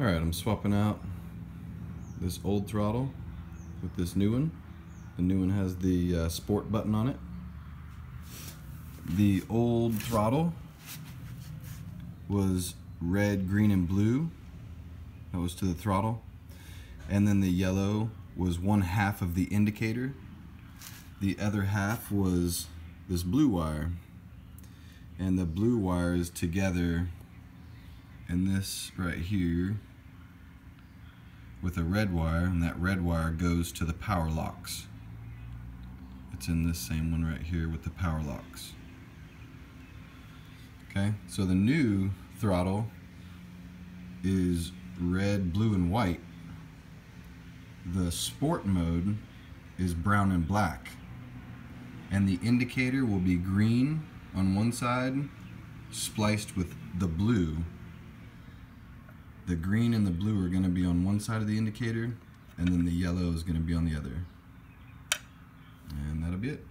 Alright, I'm swapping out this old throttle with this new one. The new one has the uh, sport button on it. The old throttle was red, green, and blue. That was to the throttle. And then the yellow was one half of the indicator. The other half was this blue wire. And the blue wires together and this right here with a red wire and that red wire goes to the power locks. It's in this same one right here with the power locks. Okay so the new throttle is red blue and white. The sport mode is brown and black. And the indicator will be green on one side spliced with the blue the green and the blue are going to be on one side of the indicator and then the yellow is going to be on the other. And that'll be it